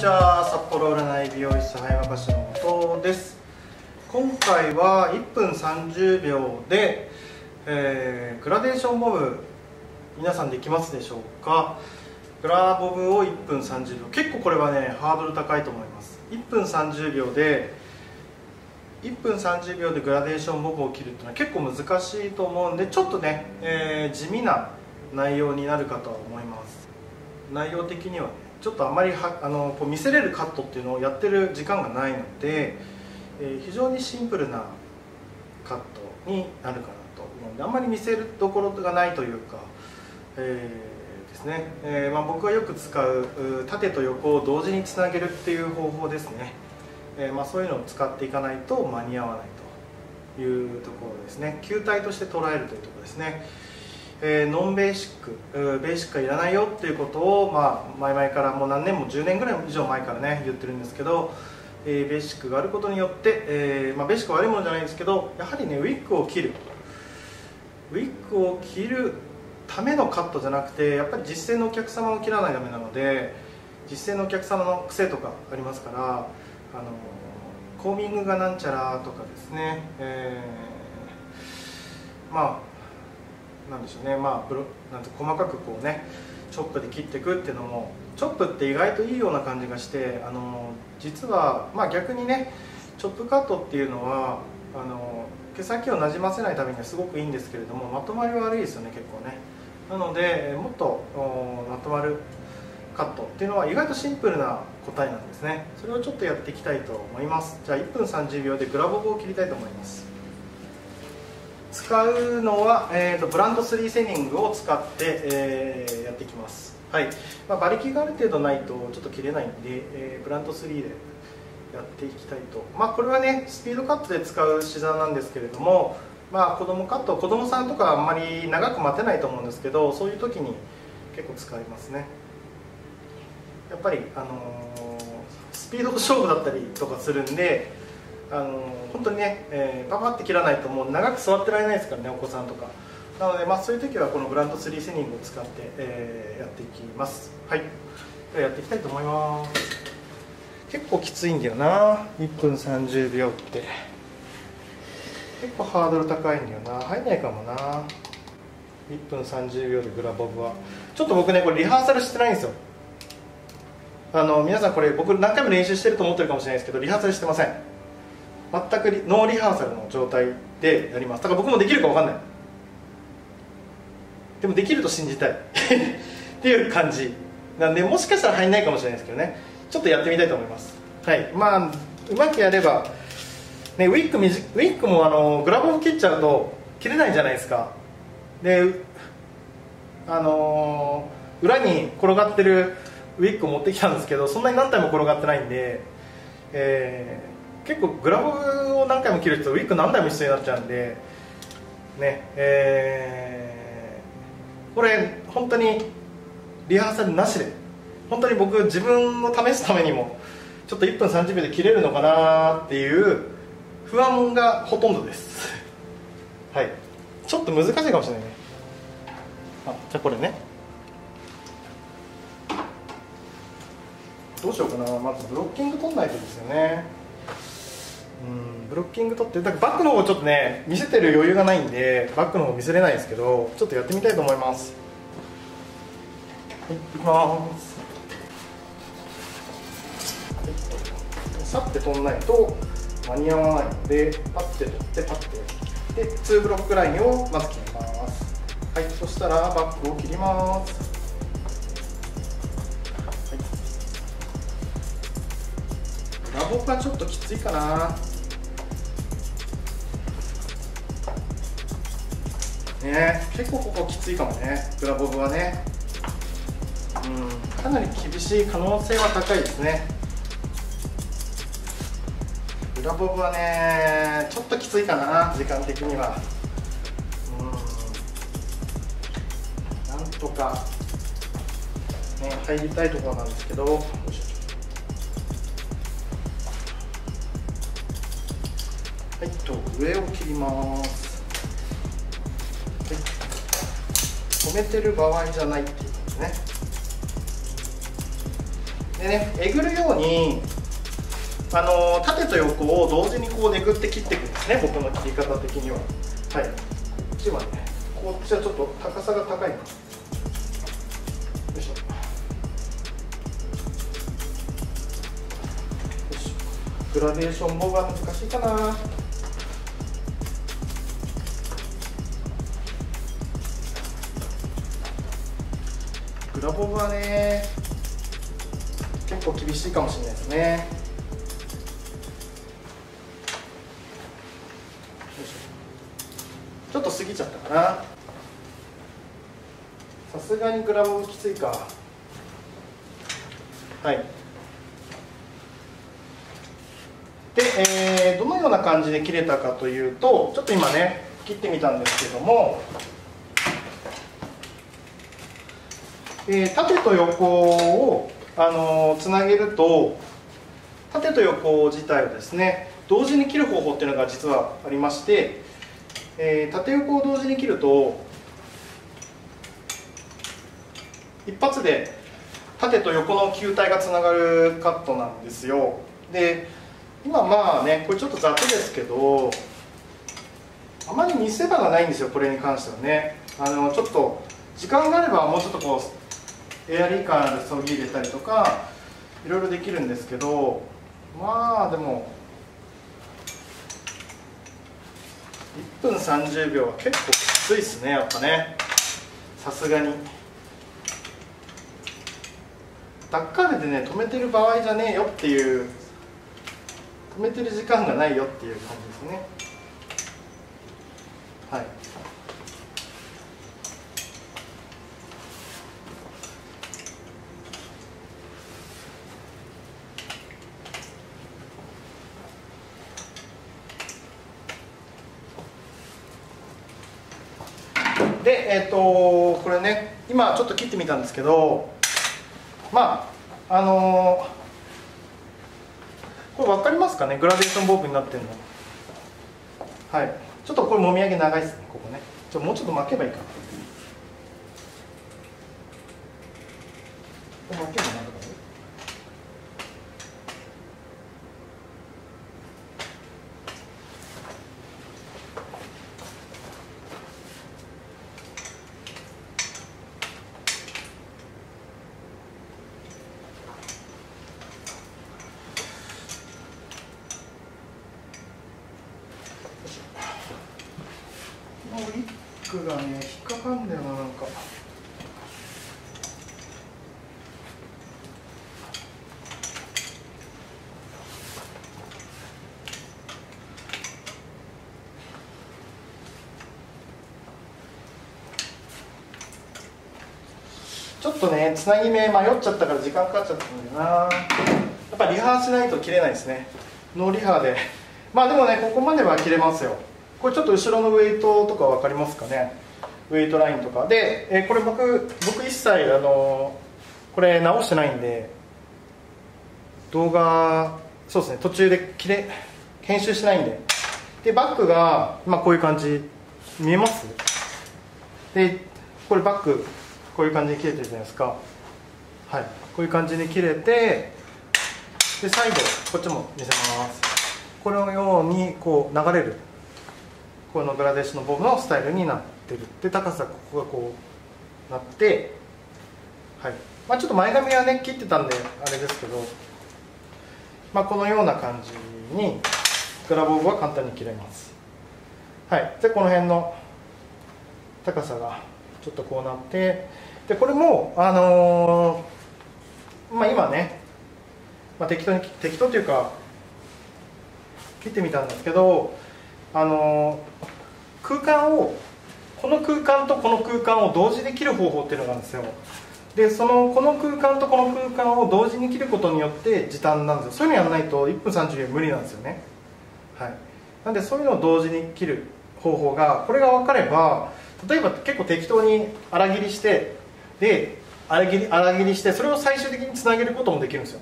ちは。札幌占い美容室葉山菓子の後藤です。今回は1分30秒で、えー、グラデーションボブ皆さんできますでしょうか？グラボブを1分30秒。結構これはねハードル高いと思います。1分30秒で1分30秒でグラデーションボブを切るっていうのは結構難しいと思うんでちょっとね、えー、地味な内容になるかとは思います。内容的にはねちょっとあまりはあのこう見せれるカットっていうのをやってる時間がないので、えー、非常にシンプルなカットになるかなと思うんであんまり見せるところがないというか、えー、ですね、えー、まあ、僕がよく使う縦と横を同時につなげるっていう方法ですね、えまあ、そういうのを使っていかないと間に合わないというところですね。球体として捉えるというところですね。えー、ノンベーシックベーシックはいらないよっていうことを、まあ、前々からもう何年も10年ぐらい以上前からね言ってるんですけど、えー、ベーシックがあることによって、えーまあ、ベーシックは悪いものじゃないんですけどやはりねウィッグを切る。ウィッグを切るためのカットじゃなくてやっぱり実践のお客様を切らないとダメなので実践のお客様の癖とかありますからあのコーミングがなんちゃらとかですね、えー、まあなんでしょうね。まあブロなんて細かくこうねチョップで切っていくっていうのもチョップって意外といいような感じがしてあの実はまあ逆にねチョップカットっていうのはあの毛先をなじませないためにはすごくいいんですけれどもまとまり悪いですよね結構ね。なのでもっとまとまるカットっていうのは意外とシンプルな答えなんですね。それをちょっとやっていきたいと思います。じゃあ1分30秒でグラボブを切りたいと思います。使うのは、えーと、ブランド3セニングを使って、えー、やっていきます、はい。まあ、馬力がある程度ないとちょっと切れないんで、えー、ブランド3でやっていきたいと、まあ、これはねスピードカットで使うシザーなんですけれども、まあ、子供カット子供さんとかあんまり長く待てないと思うんですけどそういう時に結構使いますね。やっぱり、あのー、スピード勝負だったりとかするんであの本当にね、えー、パパって切らないともう長く座ってられないですからねお子さんとか。なので、まあ、そういう時はこのブランド3セニングを使って、えー、やっていきます。はい。ではやっていきたいと思います。結構きついんだよな。1分30秒って。結構ハードル高いんだよな。入んないかもな。1分30秒でグラボブは。ちょっと僕ねこれリハーサルしてないんですよ。あの皆さんこれ僕何回も練習してると思ってるかもしれないですけどリハーサルしてません。全くノーリハーサルの状態でやります。だから僕もできるか分かんない。でもできると信じたい。っていう感じ。なんでもしかしたら入んないかもしれないですけどね。ちょっとやってみたいと思います。はい。まあうまくやれば、ね、ウィッグウィッグもあのグラボを切っちゃうと切れないじゃないですか。であのー、裏に転がってるウィッグを持ってきたんですけどそんなに何体も転がってないんで、えー結構グラブを何回も切るとウィッグ何台も必要になっちゃうんでねえー、これ本当にリハーサルなしで本当に僕自分を試すためにもちょっと1分30秒で切れるのかなっていう不安がほとんどです。はい。ちょっと難しいかもしれないね。あじゃあこれね。どうしようかな。まずブロッキング取んないとですよね。うんブロッキング取ってだからバックの方ちょっとね見せてる余裕がないんでバックの方見せれないんですけどちょっとやってみたいと思います。はいいきます。さって取んないと間に合わないのでパッて取ってパッてで2ブロックラインをまず切ります。はいそしたらバックを切ります。ラボはちょっときついかな。ね。結構ここきついかもね。グラボブはね。うん。かなり厳しい可能性は高いですね。グラボブはねちょっときついかな時間的には。うん。なんとかね入りたいところなんですけど。はいと上を切ります。止めてる場合じゃないっていうことですね。でねえぐるようにあの縦と横を同時にこうめぐって切っていくんですね僕の切り方的には。はい。こっちはねこっちはちょっと高さが高いな。よいしょ。グラデーション棒が難しいかな。グラボブはね結構厳しいかもしれないですね。ちょっと過ぎちゃったかな。さすがにグラボブきついか。はい。で、えー、どのような感じで切れたかというとちょっと今ね切ってみたんですけどもえー、縦と横を、あの、つなげると縦と横自体をですね同時に切る方法っていうのが実はありまして、えー、縦横を同時に切ると一発で縦と横の球体がつながるカットなんですよ。で今まあねこれちょっと雑ですけどあまり見せ場がないんですよこれに関してはね。あのちょっと時間があればもうちょっとこうエアリーカーでそぎ入れたりとかいろいろできるんですけどまあでも1分30秒は結構きついですねやっぱね。さすがに。ダッカールでね止めてる場合じゃねえよっていう止めてる時間がないよっていう感じですね。はいでえっ、ー、とこれね今ちょっと切ってみたんですけどまああのー、これ分かりますかね？グラデーションボーブになってるの。はい。ちょっとこれもみあげ長いですねここね。ちょもうちょっと巻けばいいか。な巻けば長いとかックがね引っかかんだよななんか。ちょっとねつなぎ目迷っちゃったから時間かかっちゃったんだよな。やっぱリハーしないと切れないですね。ノーリハーで。まあでもねここまでは切れますよ。これちょっと後ろのウェイトとか分かりますかね？ウェイトラインとか。で、えこれ僕僕一切あのこれ直してないんで動画そうですね。途中で切れ編集しないんで。でバックが、まあ、こういう感じ。見えます？でこれバックこういう感じに切れてるじゃないですか。はい。こういう感じに切れてで再度こっちも見せます。このようにこう流れる。このグラデーションのボブのスタイルになってる。で高さここがこうなってはい。まあ、ちょっと前髪はね切ってたんであれですけど、まあ、このような感じにグラボブは簡単に切れます。はい。でこの辺の高さがちょっとこうなってでこれもあのー、まあ今ね、まあ、適当に適当というか切ってみたんですけどあの空間をこの空間とこの空間を同時で切る方法っていうのがあるんですよ。でそのこの空間とこの空間を同時に切ることによって時短なんですよ。そういうのやらないと1分30秒無理なんですよね。はい。なんでそういうのを同時に切る方法がこれが分かれば例えば結構適当に粗切りしてで粗切り粗切りしてそれを最終的につなげることもできるんですよ。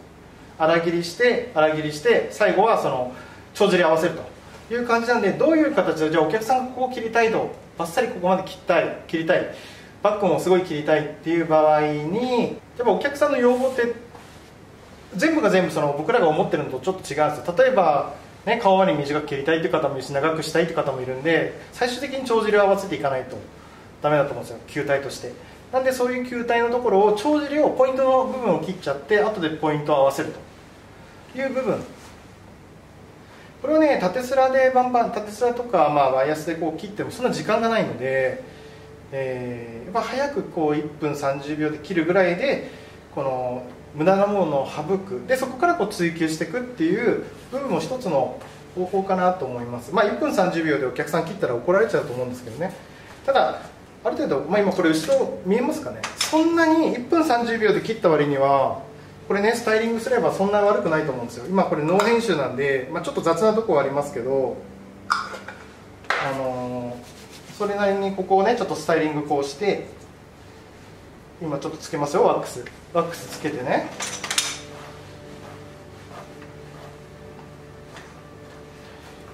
粗切りして粗切りして最後はその帳尻合わせると。いう感じなんでどういう形でじゃあお客さんがここを切りたいとバッサリここまで切ったい切りたいバッグもすごい切りたいっていう場合にやっぱお客さんの要望って全部が全部その僕らが思ってるのとちょっと違うんですよ。例えば、ね、顔割り短く切りたいという方もいるし長くしたいという方もいるんで最終的に帳尻を合わせていかないとダメだと思うんですよ。球体として。なんでそういう球体のところを帳尻をポイントの部分を切っちゃって後でポイントを合わせると。いう部分。これをね縦スラでバンバン縦スラとか、まあ、バイアスでこう切ってもそんな時間がないので、えー、やっぱ早くこう1分30秒で切るぐらいでこの無駄なものを省くでそこからこう追求していくっていう部分も一つの方法かなと思います。まあ1分30秒でお客さん切ったら怒られちゃうと思うんですけどね。ただある程度、まあ、今これ後ろ見えますかね？そんなに1分30秒で切った割にはこれねスタイリングすればそんな悪くないと思うんですよ。今これノー編集なんで、まあ、ちょっと雑なとこはありますけどあのー、それなりにここをねちょっとスタイリングこうして今ちょっとつけますよワックス。ワックスつけてね。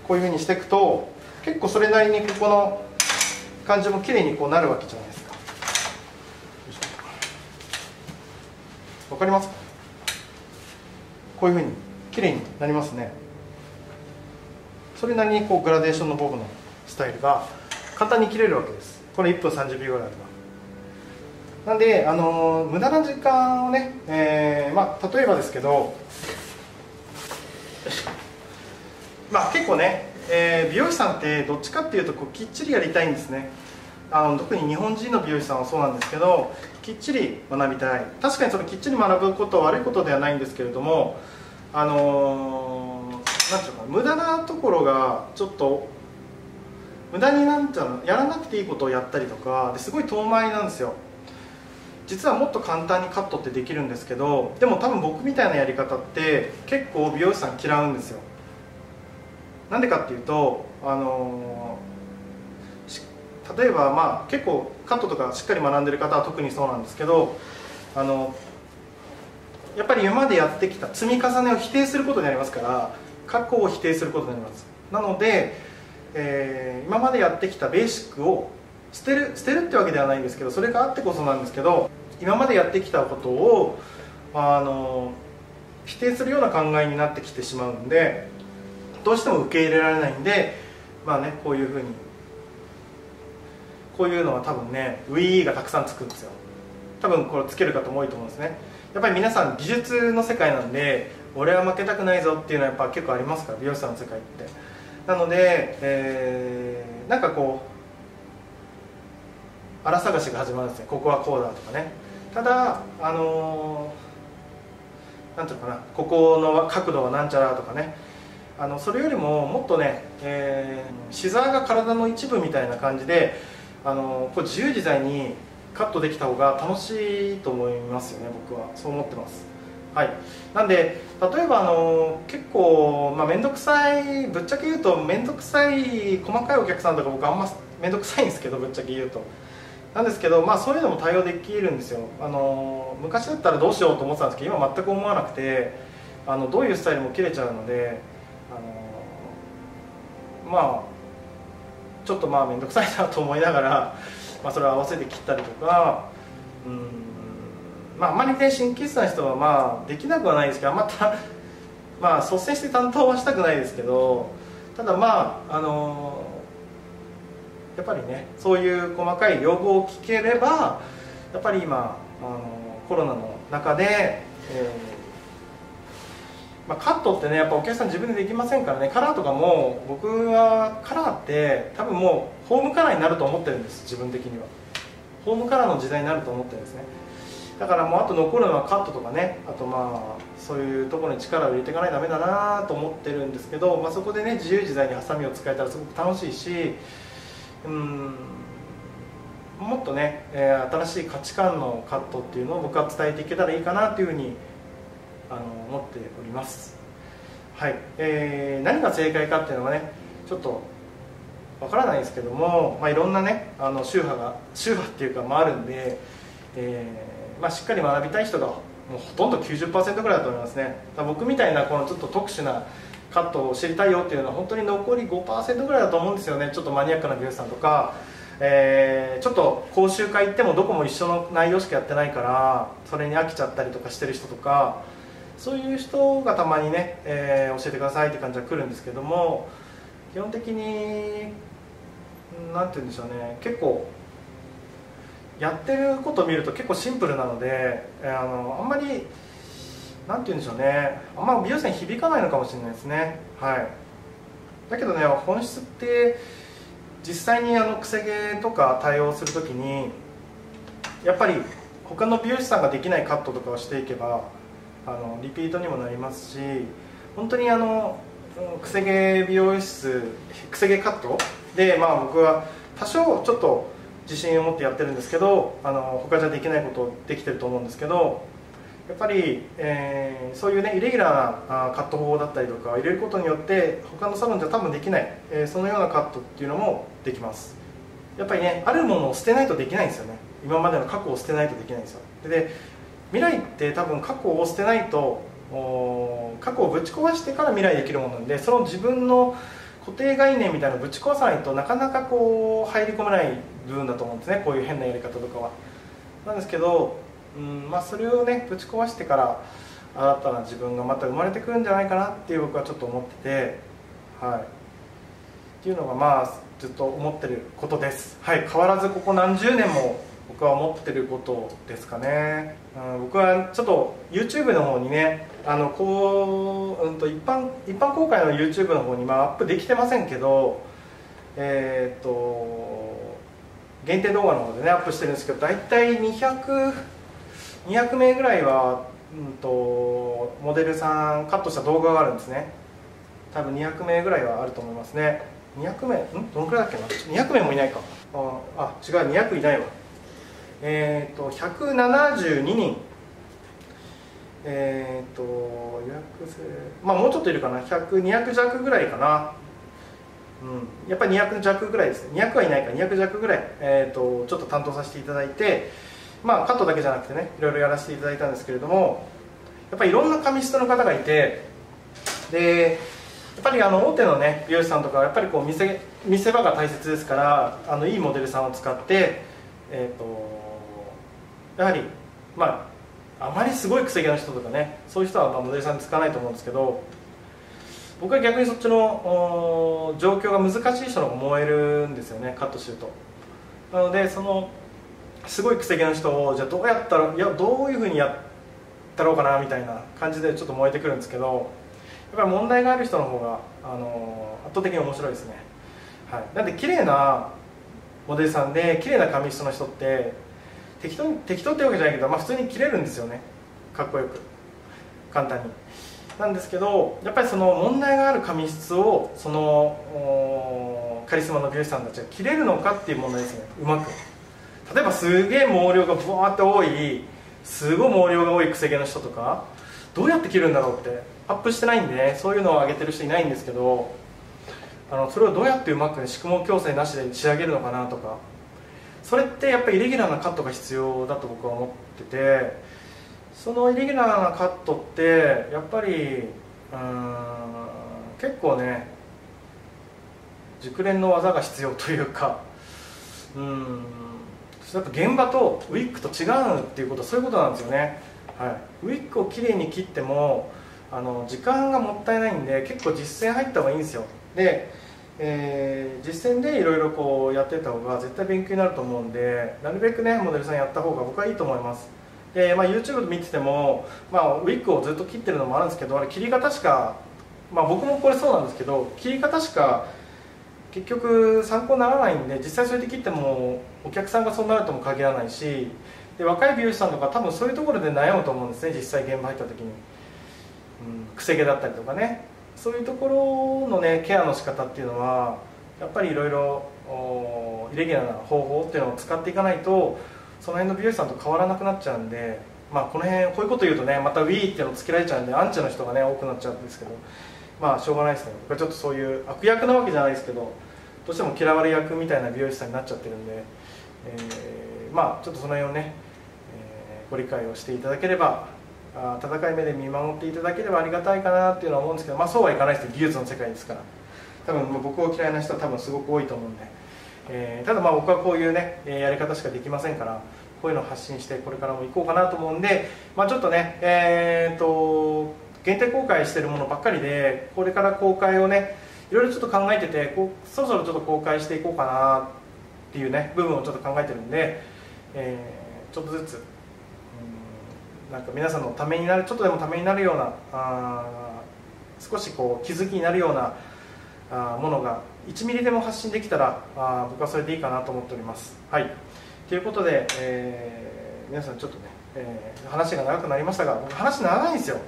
こういうふうにしていくと結構それなりにここの感じも綺麗にこうなるわけじゃないですか。わかりますこういうふうに綺麗になりますね。それなりにこうグラデーションのボブのスタイルが簡単に切れるわけです。これ1分30秒ぐらいあれば。なんで、あのー、無駄な時間をね、えーまあ、例えばですけどまあ結構ね、えー、美容師さんってどっちかっていうとこうきっちりやりたいんですね。あの特に日本人の美容師さんはそうなんですけどきっちり学びたい。確かにそのきっちり学ぶことは悪いことではないんですけれどもあのー、ていうか無駄なところがちょっと無駄になんちゃうやらなくていいことをやったりとかですごい遠回りなんですよ。実はもっと簡単にカットってできるんですけどでも多分僕みたいなやり方って結構美容師さん嫌うんですよ。なんでかっていうとあの、例えばまあ結構カットとかしっかり学んでる方は特にそうなんですけどあのやっぱり今までやってきた積み重ねを否定することになりますから過去を否定することになります。なので、えー、今までやってきたベーシックを捨てる捨てるってわけではないんですけどそれがあってこそなんですけど今までやってきたことをあの否定するような考えになってきてしまうんでどうしても受け入れられないんでまあねこういうふうにこういうのは多分ね「WE」がたくさんつくんですよ。多分これつける方も多いと思うんですね。やっぱり皆さん技術の世界なんで俺は負けたくないぞっていうのはやっぱ結構ありますから美容師さんの世界って。なので、えー、なんかこう荒探しが始まるんですね。ここはこうだとかね。ただあのー、なんていうのかな。ここの角度はなんちゃらとかね。あのそれよりももっとね、えー、シザーが体の一部みたいな感じであのこう自由自在にカットできた方が楽しいと思いますよね僕は。そう思ってます。はい。なんで例えばあの結構まあ面倒くさいぶっちゃけ言うと面倒くさい細かいお客さんとか僕あんま面倒くさいんですけどぶっちゃけ言うと。なんですけど、まあ、そういうのも対応できるんですよ。あの昔だったらどうしようと思ってたんですけど今全く思わなくてあのどういうスタイルも切れちゃうのであのまあちょっとまあ面倒くさいなと思いながら まあ、それを合わせて切ったりとかうんまああまりね神経質な人はまあできなくはないですけどまた まあ率先して担当はしたくないですけどただまああのやっぱりねそういう細かい要望を聞ければやっぱり今あのコロナの中で、えーまあ、カットってねやっぱお客さん自分でできませんからね。カラーとかも僕はカラーって多分もうホームカラーになると思ってるんです。自分的には。ホームカラーの時代になると思ってるんですね。だからもうあと残るのはカットとかね。あとまあそういうところに力を入れていかないとダメだなと思ってるんですけど、まあ、そこでね自由自在にハサミを使えたらすごく楽しいしうんもっとね、えー、新しい価値観のカットっていうのを僕は伝えていけたらいいかなというふうにあの思っております。はい、えー、何が正解かっていうのはねちょっとわからないんですけども、まあ、いろんなねあの宗派が宗派っていうかもあるんで、えーまあ、しっかり学びたい人がもうほとんど90%ぐらいだと思いますね。僕みたいなこのちょっと特殊なカットを知りたいよっていうのは本当に残り5%ぐらいだと思うんですよね。ちょっとマニアックな美容師さんとか、えー、ちょっと講習会行ってもどこも一緒の内容しかやってないからそれに飽きちゃったりとかしてる人とかそういう人がたまにね、えー、教えてくださいって感じは来るんですけども基本的に何て言うんでしょうね結構やってることを見ると結構シンプルなので、えー、あのあんまり何て言うんでしょうねあんま美容師に響かないのかもしれないですね。はい。だけどね本質って実際にあのくせ毛とか対応するときにやっぱり他の美容師さんができないカットとかをしていけばあのリピートにもなりますし本当にあのくせ毛美容室くせ毛カットでまあ僕は多少ちょっと自信を持ってやってるんですけどあの他じゃできないことできてると思うんですけどやっぱり、えー、そういうねイレギュラーなカット方法だったりとか入れることによって他のサロンじゃ多分できない、えー、そのようなカットっていうのもできます。やっぱりねあるものを捨てないとできないんですよね。今までの過去を捨てないとできないんですよ。で未来って多分過去を捨てないと過去をぶち壊してから未来できるものなんでその自分の固定概念みたいなのをぶち壊さないとなかなかこう入り込めない部分だと思うんですねこういう変なやり方とかは。なんですけどうんまあ、それをねぶち壊してから新たな自分がまた生まれてくるんじゃないかなっていう僕はちょっと思っててはい。っていうのがまあずっと思ってることです。はい。変わらずここ何十年も僕は思ってることですかね、うん、僕はちょっと YouTube の方にねあのこう、うん、と一般一般公開の YouTube の方にまあアップできてませんけどえー、っと限定動画の方でねアップしてるんですけど大体200 200名ぐらいは、うんと、モデルさんカットした動画があるんですね。多分200名ぐらいはあると思いますね。200名ん？どのくらいだっけな？200名もいないか。ああ違う200いないわ。え、ー、と172人。え、ー、と予約制まあもうちょっといるかな。200弱ぐらいかな。うん、やっぱり200弱ぐらいですね。200はいないか。200弱ぐらい、えーとちょっと担当させていただいて。まあカットだけじゃなくてねいろいろやらせていただいたんですけれども。やっぱりいろんな髪質の方がいて。でやっぱりあの大手のね美容師さんとかはやっぱりこう見せ見せ場が大切ですからあのいいモデルさんを使ってえっ、ー、とやはりまああまりすごい癖毛の人とかねそういう人はまあモデルさん使わないと思うんですけど僕は逆にそっちの状況が難しい人の方が燃えるんですよねカットすると。なのでそのすごい癖毛の人をじゃあどうやったらいやどういうふうにやったろうかなみたいな感じでちょっと燃えてくるんですけどやっぱり問題がある人の方が、あの圧倒的に面白いですね、はい、なんで綺麗なモデルさんで綺麗な髪質の人って適当に適当ってわけじゃないけど、まあ、普通に切れるんですよね。かっこよく。簡単に。なんですけどやっぱりその問題がある髪質をそのカリスマの美容師さんたちが切れるのかっていう問題ですね。うまく。例えばすげえ毛量がブワーって多いすごい毛量が多いくせ毛の人とかどうやって切るんだろうってアップしてないんでね。そういうのを上げてる人いないんですけどあのそれをどうやってうまく、ね、宿毛矯正なしで仕上げるのかなとかそれってやっぱりイレギュラーなカットが必要だと僕は思っててそのイレギュラーなカットってやっぱり結構ね熟練の技が必要というかうんやっぱ現場とウィッグと違うっていうことはそういうことなんですよね、はい、ウィッグをきれいに切ってもあの時間がもったいないんで結構実践入った方がいいんですよ。で、えー、実践でいろいろこうやってた方が絶対勉強になると思うんでなるべくねモデルさんやった方が僕はいいと思います。で、まあ、YouTube 見てても、まあ、ウィッグをずっと切ってるのもあるんですけどあれ切り方しか、まあ、僕もこれそうなんですけど切り方しか結局参考にならないんで実際そうやって切ってもお客さんがそうなるとも限らないしで若い美容師さんとか多分そういうところで悩むと思うんですね実際現場入った時に、うん、くせ毛だったりとかね。そういうところのねケアの仕方っていうのはやっぱりいろいろイレギュラーな方法っていうのを使っていかないとその辺の美容師さんと変わらなくなっちゃうんでまあこの辺こういうこと言うとねまた Wii っていうのをつけられちゃうんでアンチの人がね多くなっちゃうんですけどまあしょうがないですね。僕はちょっとそういう悪役なわけじゃないですけどどうしても嫌われ役みたいな美容師さんになっちゃってるんで、えー、まあちょっとその辺をね、えー、ご理解をしていただければあ温かい目で見守っていただければありがたいかなっていうのは思うんですけど、まあ、そうはいかないです技術の世界ですから。多分僕を嫌いな人は多分すごく多いと思うんで、えー、ただまあ僕はこういうねやり方しかできませんからこういうのを発信してこれからも行こうかなと思うんで、まあ、ちょっとねえー、っと限定公開してるものばっかりでこれから公開をねいろいろちょっと考えててこうそろそろちょっと公開していこうかなっていうね部分をちょっと考えてるんで、えー、ちょっとずつなんか皆さんのためになるちょっとでもためになるようなあ少しこう気づきになるようなあものが1ミリでも発信できたらあ僕はそれでいいかなと思っております。はい。ということで、えー、皆さんちょっとね、えー、話が長くなりましたが僕話長いんですよ。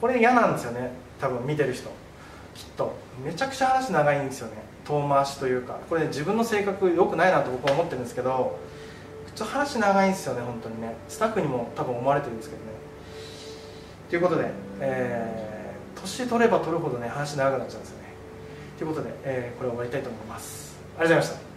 これ嫌なんですよね。多分見てる人。きっと。めちゃくちゃ話長いんですよね。遠回しというか。これ、ね、自分の性格良くないなと僕は思ってるんですけどちょっと話長いんですよね本当にね。スタッフにも多分思われてるんですけどね。ということで、えー、年取れば取るほどね話長くなっちゃうんですよね。ということで、えー、これを終わりたいと思います。ありがとうございました。